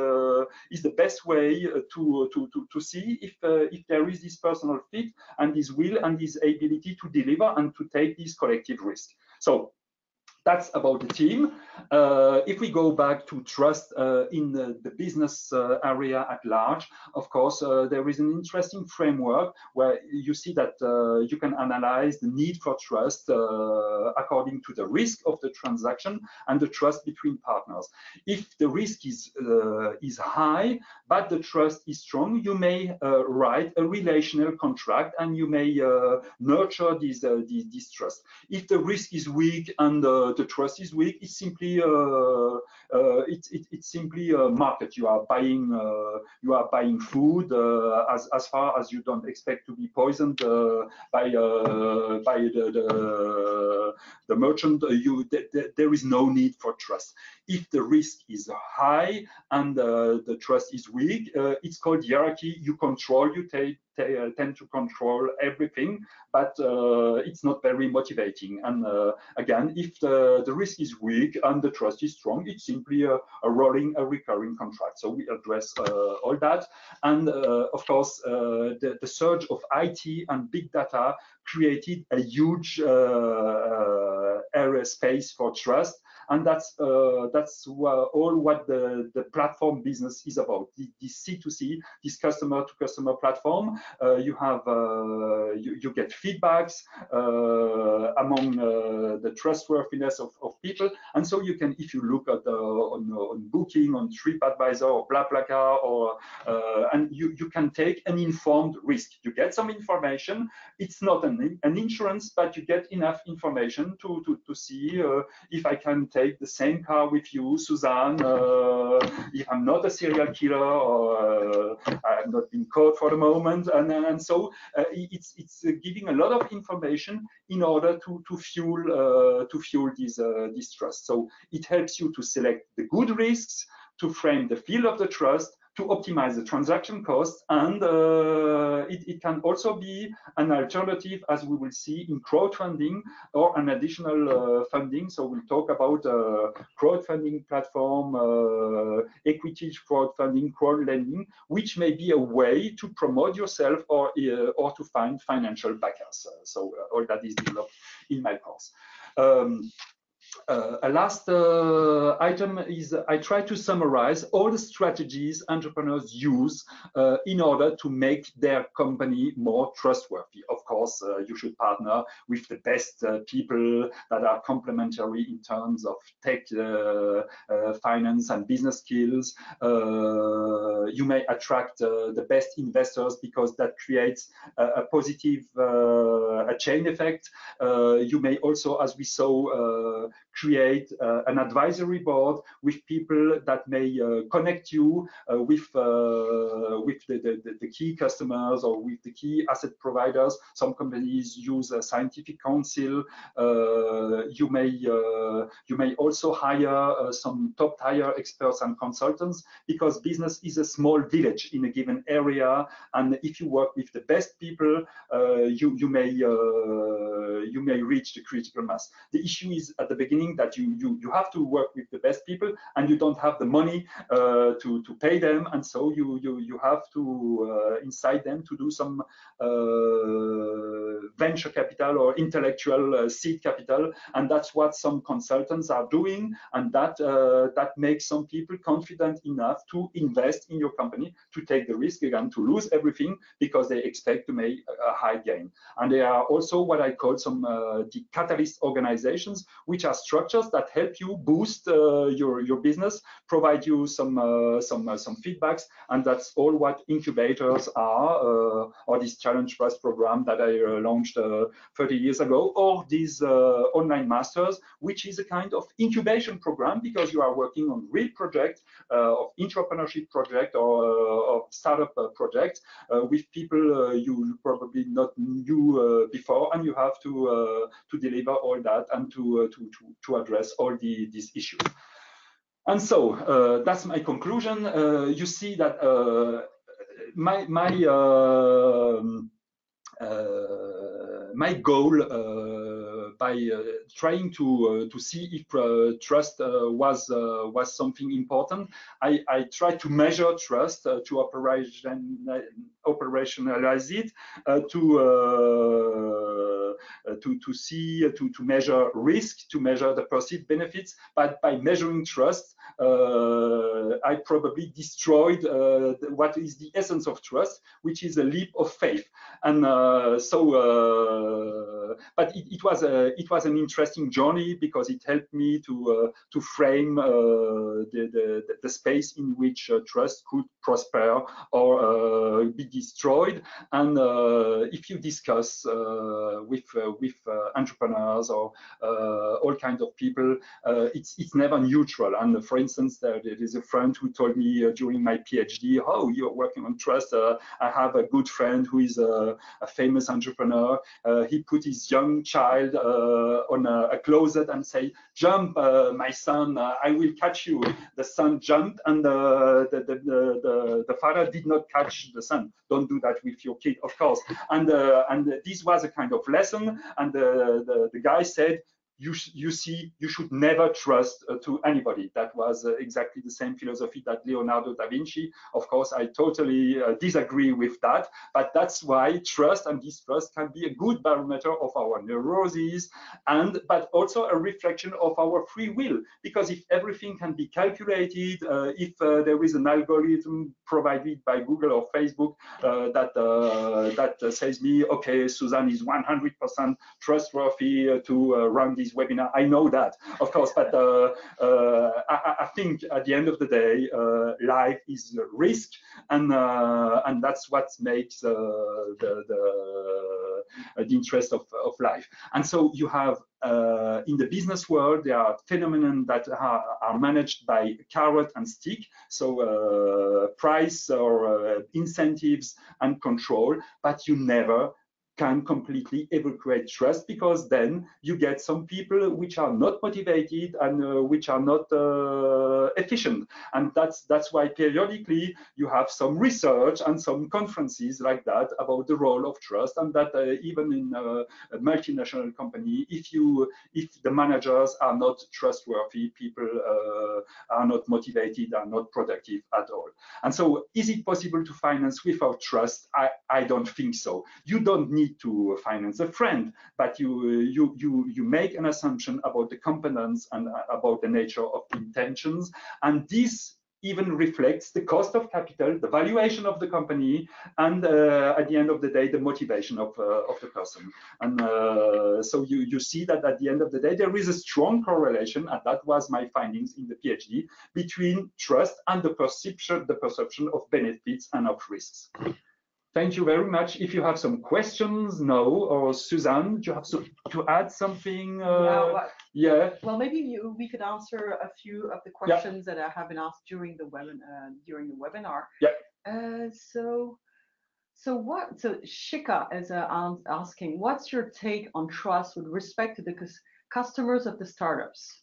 is the best way to to to to see if if there is this personal fit and this will and this ability to deliver and to take this collective risk. So that's about the team. Uh, if we go back to trust uh, in the, the business uh, area at large, of course, uh, there is an interesting framework where you see that uh, you can analyze the need for trust uh, according to the risk of the transaction and the trust between partners. If the risk is is high, but the trust is strong, you may write a relational contract and you may nurture this, this, this, trust. If the risk is weak and the trust is weak, it's simply uh, Uh, it, it, it's simply a market. You are buying uh, you are buying food uh, as as far as you don't expect to be poisoned uh, by by the, the, the merchant. you th th there is no need for trust. If the risk is high and the trust is weak, it's called hierarchy. You control, you take tend to control everything, but it's not very motivating. And again, if the, the risk is weak and the trust is strong, it's simply a, a rolling, a recurring contract. So we address uh, all that. And uh, of course, uh, the, the surge of IT and big data created a huge area space for trust and that's uh, that's all what the the platform business is about. The, the C2C, this customer to customer platform, uh, you have uh, you, you get feedbacks among the trustworthiness of, of people, and so you can, if you look at on, on Booking, on TripAdvisor, or BlaBlaCar, or and you you can take an informed risk. You get some information. It's not an an insurance, but you get enough information to to to see if I can take the same car with you, Suzanne, uh, if I'm not a serial killer or uh, I've not been caught for the moment. And, and so uh, it's, it's giving a lot of information in order to, to fuel, to fuel this, this trust. So it helps you to select the good risks, to frame the field of the trust, to optimize the transaction costs. And uh, it, it, can also be an alternative, as we will see, in crowdfunding or an additional uh, funding. So we'll talk about uh, crowdfunding platform, uh, equity crowdfunding, crowd lending, which may be a way to promote yourself or, uh, or to find financial backers. so all that is developed in my course. Um, uh, a last uh, item is I try to summarize all the strategies entrepreneurs use uh, in order to make their company more trustworthy. Of course, uh, you should partner with the best uh, people that are complementary in terms of tech, uh, finance, and business skills. you may attract the best investors because that creates a, a positive a chain effect. you may also, as we saw, create uh, an advisory board with people that may uh, connect you uh, with with the, the, the, key customers or with the key asset providers. Some companies use a scientific council. you may you may also hire some top tier experts and consultants because business is a small village in a given area, and if you work with the best people, you you may you may reach the critical mass. The issue is at the beginning that you you you have to work with the best people and you don't have the money uh, to to pay them. And so you you you have to uh, incite them to do some uh, venture capital or intellectual uh, seed capital. And that's what some consultants are doing. And that uh, that makes some people confident enough to invest in your company to take the risk again to lose everything because they expect to make a high gain. And there are also what I call some the catalyst organizations which are structures that help you boost uh, your your business, provide you some uh, some uh, some feedbacks, and that's all what incubators are, uh, or this Challenge Trust program that I uh, launched uh, 30 years ago, or these online masters, which is a kind of incubation program because you are working on real project of entrepreneurship project or of startup project with people you probably not knew before, and you have to to deliver all that and to to to to address all the, these issues. And so uh, that's my conclusion. Uh, you see that uh, my my um, uh, my goal uh, by uh, trying to to see if trust was was something important, I, I tried to measure trust to operation operationalize it to uh, to, to see, uh, to, to measure risk, to measure the perceived benefits. But by measuring trust, uh, Uh, I probably destroyed uh, what is the essence of trust, which is a leap of faith. And uh, so, but it, it, was a, it was an interesting journey because it helped me to to frame the, the, the space in which trust could prosper or be destroyed. And if you discuss with uh, with uh, entrepreneurs or uh, all kinds of people, it's it's never neutral. And for instance, uh, there is a friend who told me uh, during my PhD, oh, you're working on trust. Uh, I have a good friend who is a, a famous entrepreneur. he put his young child on a, a, closet and say, jump, my son, I will catch you. The son jumped and the, the, the, the, the father did not catch the son. Don't do that with your kid, of course. And, and this was a kind of lesson. And the, the, the guy said, you, you see, you should never trust uh, to anybody. That was uh, exactly the same philosophy that Leonardo da Vinci. Of course, I totally uh, disagree with that, but that's why trust and distrust can be a good barometer of our neuroses, and but also a reflection of our free will. Because if everything can be calculated, uh, if uh, there is an algorithm provided by Google or Facebook uh, that that says me, okay, Suzanne is 100% trustworthy to run this this webinar. I know that, of course, but uh, uh, I, I, think at the end of the day, uh, life is risk, and and that's what makes the, the, the interest of, of life. And so you have uh, in the business world, there are phenomena that are, are, managed by carrot and stick, so uh, price or uh, incentives and control, but you never can completely evacuate trust because then you get some people which are not motivated and uh, which are not uh, efficient. And that's that's why periodically you have some research and some conferences like that about the role of trust and that uh, even in uh, a multinational company if you if the managers are not trustworthy people uh, are not motivated are not productive at all. And so is it possible to finance without trust? I i don't think so. You don't need need to finance a friend, but you you you you make an assumption about the components and uh, about the nature of the intentions, and this even reflects the cost of capital, the valuation of the company, and uh, at the end of the day, the motivation of, uh, of the person. And uh, so you, you see that at the end of the day, there is a strong correlation, and that was my findings in the PhD, between trust and the perception, the perception of benefits and of risks. Thank you very much. If you have some questions, no, or Suzanne, do you have so, to add something? Uh, yeah, well, yeah. Well, maybe you, we could answer a few of the questions yeah. that have been asked during the webinar. Uh, during the webinar. Yeah. Uh, so, so what? So Shika is uh, asking, what's your take on trust with respect to the customers of the startups?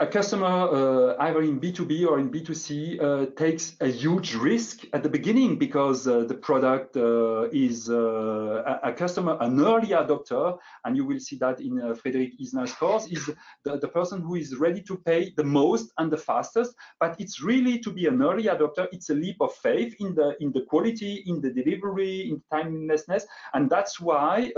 A customer, uh, either in B2B or in B2C, uh, takes a huge risk at the beginning because uh, the product uh, is uh, a, a, customer, an early adopter, and you will see that in uh, Frederic Iselin's course, is the, the person who is ready to pay the most and the fastest. But it's really to be an early adopter, it's a leap of faith in the in the quality, in the delivery, in timelessness, and that's why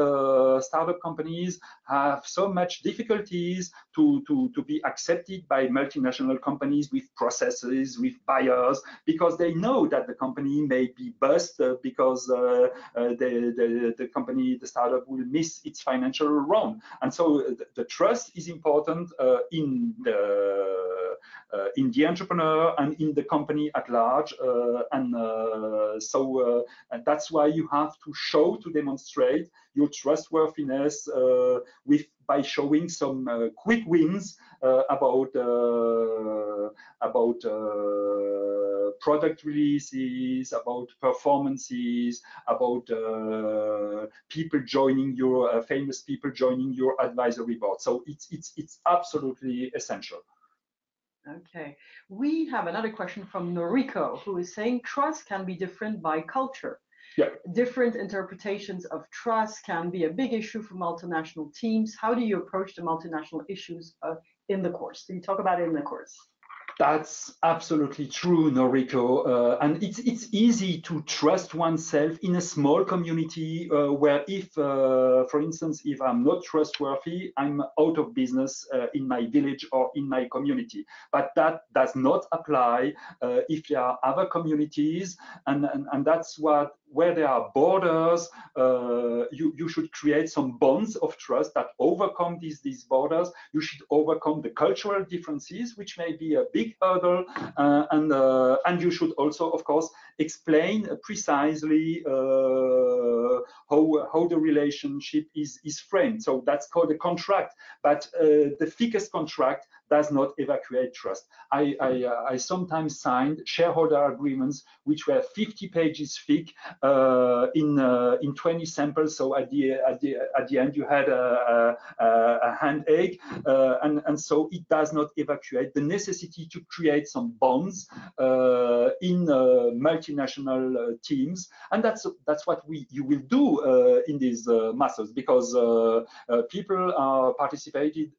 startup companies have so much difficulties to, to, to be accepted by multinational companies with processes, with buyers, because they know that the company may be bust uh, because uh, uh, the, the, the, company, the startup will miss its financial run. And so uh, the, the trust is important uh, in the uh, in the entrepreneur and in the company at large. and so that's why you have to show, to demonstrate your trustworthiness with by showing some uh, quick wins uh, about uh, about product releases, about performances, about people joining your famous people joining your advisory board. So it's it's it's absolutely essential. Okay, we have another question from Noriko, who is saying trust can be different by culture. Yeah. Different interpretations of trust can be a big issue for multinational teams. How do you approach the multinational issues uh, in the course? Do you talk about it in the course? That's absolutely true, Noriko. Uh, and it's it's easy to trust oneself in a small community uh, where if, uh, for instance, if I'm not trustworthy, I'm out of business uh, in my village or in my community. But that does not apply uh, if there are other communities. And, and, and that's what where there are borders, uh, you, you should create some bonds of trust that overcome these, these borders. You should overcome the cultural differences, which may be a big hurdle. Uh, and, uh, and you should also, of course, explain precisely uh, how, how the relationship is, is framed. So that's called a contract. But uh, the thickest contract does not evacuate trust. I, I, uh, I, sometimes signed shareholder agreements which were 50 pages thick uh, in uh, in 20 samples. So at the at the at the end you had a, a, a hand ache, uh, and and so it does not evacuate the necessity to create some bonds uh, in uh, multinational teams, and that's that's what we you will do in these muscles because people are participated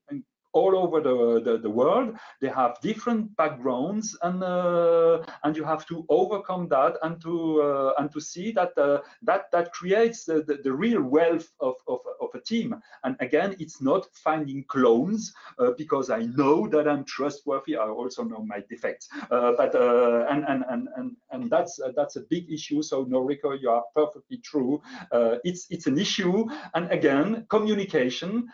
all over the, the, the, world. They have different backgrounds, and uh, and you have to overcome that and to uh, and to see that uh, that that creates the, the, the, real wealth of, of, of a team. And again, it's not finding clones uh, because I know that I'm trustworthy. I also know my defects, uh, but uh, and, and and and and that's that's a big issue. So Noriko, you are perfectly true. it's it's an issue, and again, communication,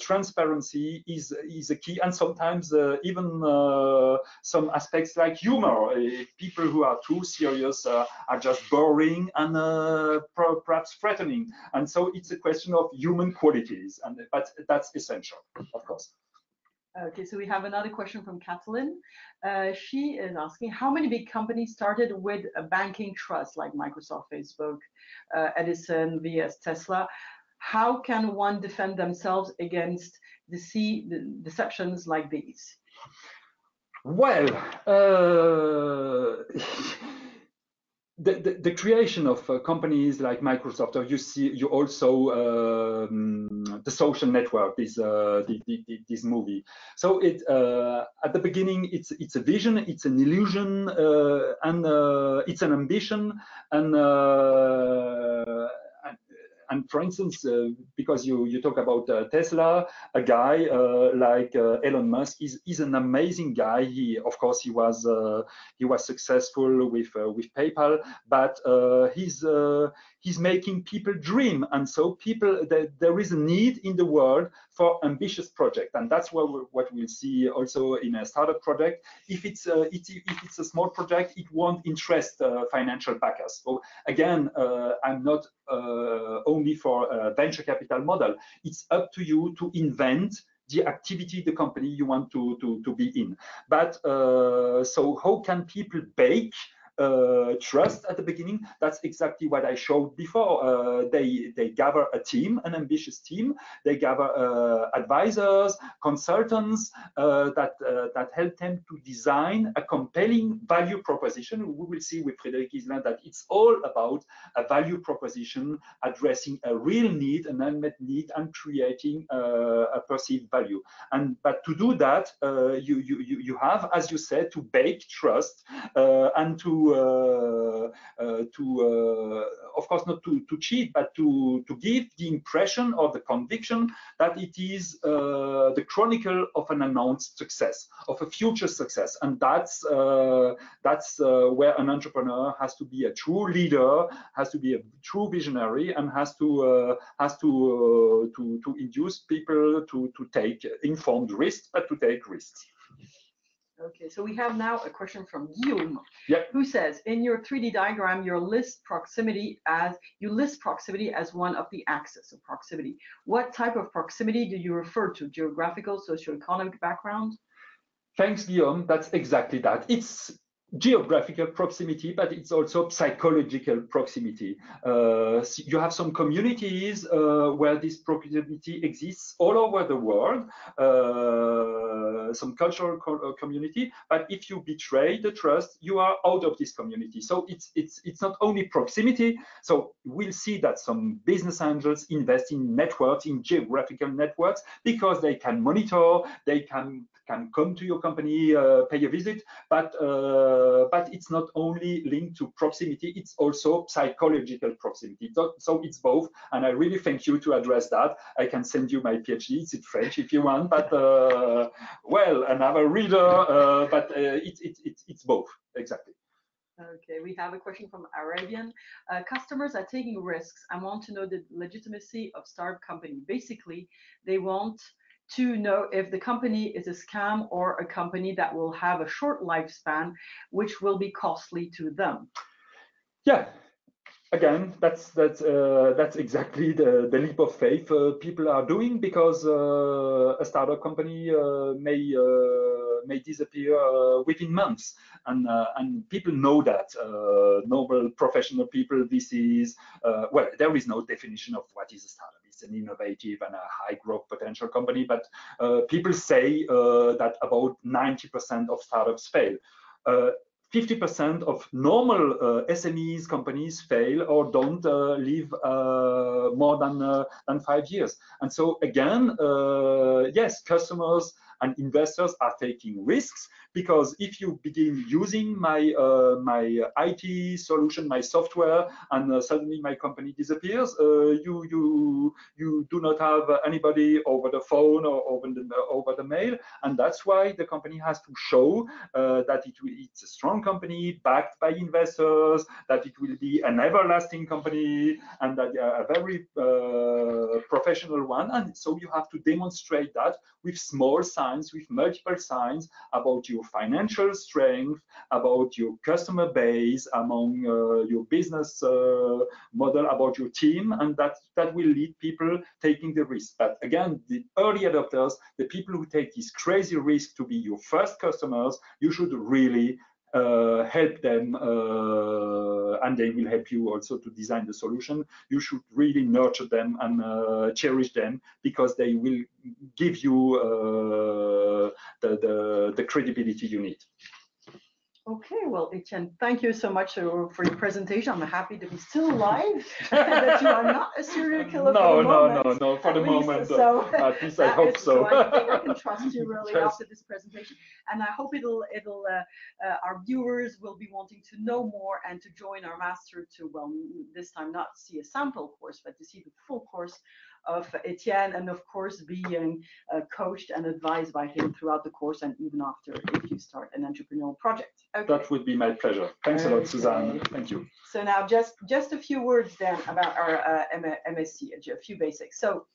transparency transparency is is a key, and sometimes uh, even uh, some aspects like humor. If people who are too serious uh, are just boring and perhaps threatening, and so it's a question of human qualities, and but that's essential, of course. Okay, so we have another question from Kathleen. Uh, she is asking, how many big companies started with a banking trust like Microsoft, Facebook, uh, Edison, VS, Tesla? How can one defend themselves against the see the deceptions like these? Well, uh, the, the, the, creation of uh, companies like Microsoft, or you see, you also um, the social network, this uh, the, this movie. So it uh, at the beginning, it's it's a vision, it's an illusion, uh, and uh, it's an ambition, and and for instance, uh, because you you talk about uh, Tesla, a guy uh, like Elon Musk is is an amazing guy. He of course he was he was successful with with PayPal, but he's he's making people dream, and so people there is a need in the world for ambitious project, and that's what what we'll see also in a startup project. If it's uh, it, if it's a small project, it won't interest uh, financial backers. So again, uh, I'm not only only for a venture capital model. It's up to you to invent the activity, the company you want to, to, to be in. But uh, so how can people bake uh, trust at the beginning. That's exactly what I showed before. Uh, they they gather a team, an ambitious team. They gather uh, advisors, consultants uh, that uh, that help them to design a compelling value proposition. We will see with Frederic Iselin that it's all about a value proposition addressing a real need, an unmet need, and creating uh, a perceived value. And but to do that, you you you have, as you said, to bake trust and to uh, uh, to uh, of course not to, to cheat but to to give the impression or the conviction that it is the chronicle of an announced success of a future success. And that's that's where an entrepreneur has to be a true leader has to be a true visionary and has to has to to to induce people to to take informed risks but to take risks Okay, so we have now a question from Guillaume, yep. who says, in your 3D diagram, your list proximity as you list proximity as one of the axes of proximity. What type of proximity do you refer to? Geographical, socioeconomic background? Thanks, Guillaume. That's exactly that. It's geographical proximity, but it's also psychological proximity. Uh, you have some communities uh, where this proximity exists all over the world, uh, some cultural co uh, community, but if you betray the trust, you are out of this community. So it's, it's, it's not only proximity. So we'll see that some business angels invest in networks, in geographical networks, because they can monitor, they can can come to your company, uh, pay a visit, but uh, but it's not only linked to proximity, it's also psychological proximity. So, so, it's both, and I really thank you to address that. I can send you my PhD, it's in French if you want, but uh, well, another reader, but it's, it's, it's, it's both, exactly. Okay, we have a question from Arabian. Uh, customers are taking risks and want to know the legitimacy of startup company. Basically, they want to know if the company is a scam or a company that will have a short lifespan, which will be costly to them. Yeah, again, that's that's uh, that's exactly the, the leap of faith uh, people are doing because uh, a startup company uh, may uh, may disappear uh, within months, and and people know that. normal professional people, this is well, there is no definition of what is a startup. An innovative and a high growth potential company, but people say that about 90% of startups fail. 50% of normal uh, SMEs companies fail or don't uh, live uh, more than uh, than five years. And so again, uh, yes, customers and investors are taking risks because if you begin using my uh, my IT solution, my software, and uh, suddenly my company disappears, uh, you you you do not have anybody over the phone or over the over the mail, and that's why the company has to show uh, that it it's a strong company backed by investors, that it will be an everlasting company, and that a very uh, professional one. And so you have to demonstrate that with small signs, with multiple signs about your financial strength, about your customer base, among uh, your business uh, model, about your team, and that, that will lead people taking the risk. But again, the early adopters, the people who take this crazy risk to be your first customers, you should really uh, help them uh, and they will help you also to design the solution. You should really nurture them and uh, cherish them because they will give you uh, the, the, the credibility you need. Okay, well, Etienne, thank you so much uh, for your presentation. I'm happy to be still alive, that you are not a serial killer. No, no, no, no, for the least, moment. So, at least I hope so. so. I think I can trust you really yes. after this presentation, and I hope it'll, it'll, uh, uh, our viewers will be wanting to know more and to join our master to, well, this time not see a sample course, but to see the full course of Etienne and of course being uh, coached and advised by him throughout the course and even after if you start an entrepreneurial project. Okay. That would be my pleasure. Thanks okay. a lot, Suzanne. Thank you. So now just, just a few words then about our uh, MSc, a few basics. So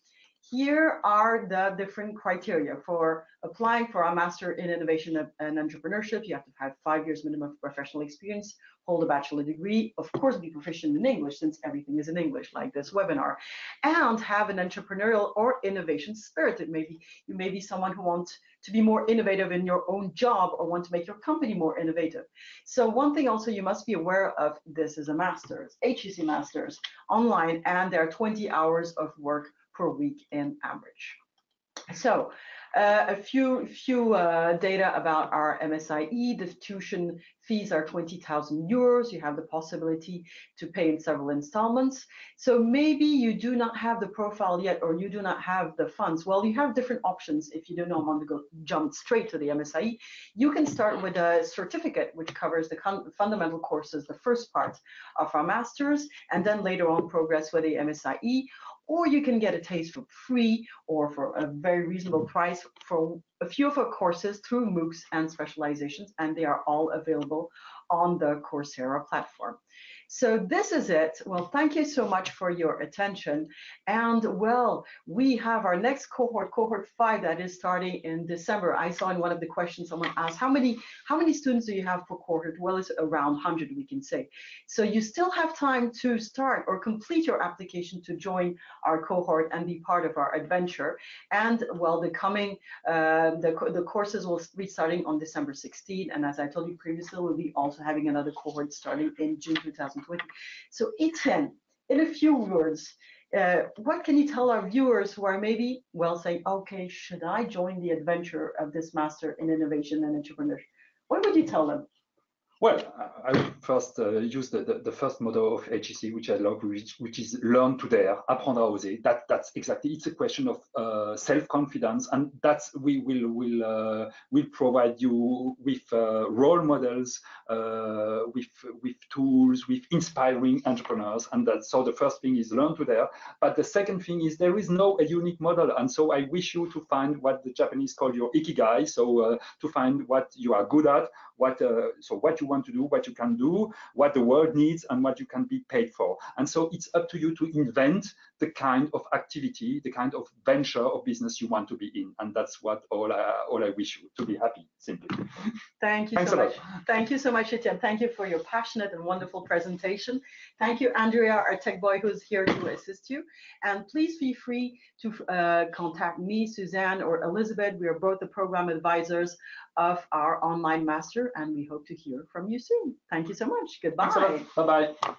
here are the different criteria for applying for a master in innovation and entrepreneurship. You have to have five years minimum of professional experience, hold a bachelor degree, of course be proficient in English since everything is in English like this webinar, and have an entrepreneurial or innovation spirit. It may be, you may be someone who wants to be more innovative in your own job or want to make your company more innovative. So one thing also you must be aware of, this is a master's, HEC master's online, and there are 20 hours of work per week in average. So uh, a few few uh, data about our MSIE. The tuition fees are 20,000 euros. You have the possibility to pay in several installments. So maybe you do not have the profile yet, or you do not have the funds. Well, you have different options. If you do not want to go jump straight to the MSIE, you can start with a certificate, which covers the fundamental courses, the first part of our masters, and then later on progress with the MSIE or you can get a taste for free or for a very reasonable price for a few of our courses through MOOCs and specializations, and they are all available on the Coursera platform. So this is it. Well, thank you so much for your attention. And well, we have our next cohort, cohort five, that is starting in December. I saw in one of the questions someone asked, how many how many students do you have per cohort? Well, it's around 100, we can say. So you still have time to start or complete your application to join our cohort and be part of our adventure. And well, the coming uh, the the courses will be starting on December 16. And as I told you previously, we'll be also having another cohort starting in June 2000. 2020. So Etienne, in a few words, uh, what can you tell our viewers who are maybe, well, saying, okay, should I join the adventure of this Master in Innovation and Entrepreneurship? What would you tell them? Well, I will first uh, use the, the, the, first model of HEC, which I love, which, which is learn to dare, apprendre à oser. That, that's exactly, it's a question of uh, self-confidence, and that's, we will, will, uh, will provide you with uh, role models, uh, with, with tools, with inspiring entrepreneurs, and that, so the first thing is learn to dare. But the second thing is there is no a unique model, and so I wish you to find what the Japanese call your ikigai, so uh, to find what you are good at, what uh, so what you want to do, what you can do, what the world needs, and what you can be paid for. And so it's up to you to invent the kind of activity, the kind of venture or business you want to be in. And that's what all I, all I wish you to be happy, simply. Thank you Thanks so much. Thank you so much, Etienne. Thank you for your passionate and wonderful presentation. Thank you, Andrea, our tech boy who's here to assist you. And please feel free to uh, contact me, Suzanne, or Elizabeth. We are both the program advisors of our online master, and we hope to hear from you soon. Thank you so much. Goodbye. Bye-bye.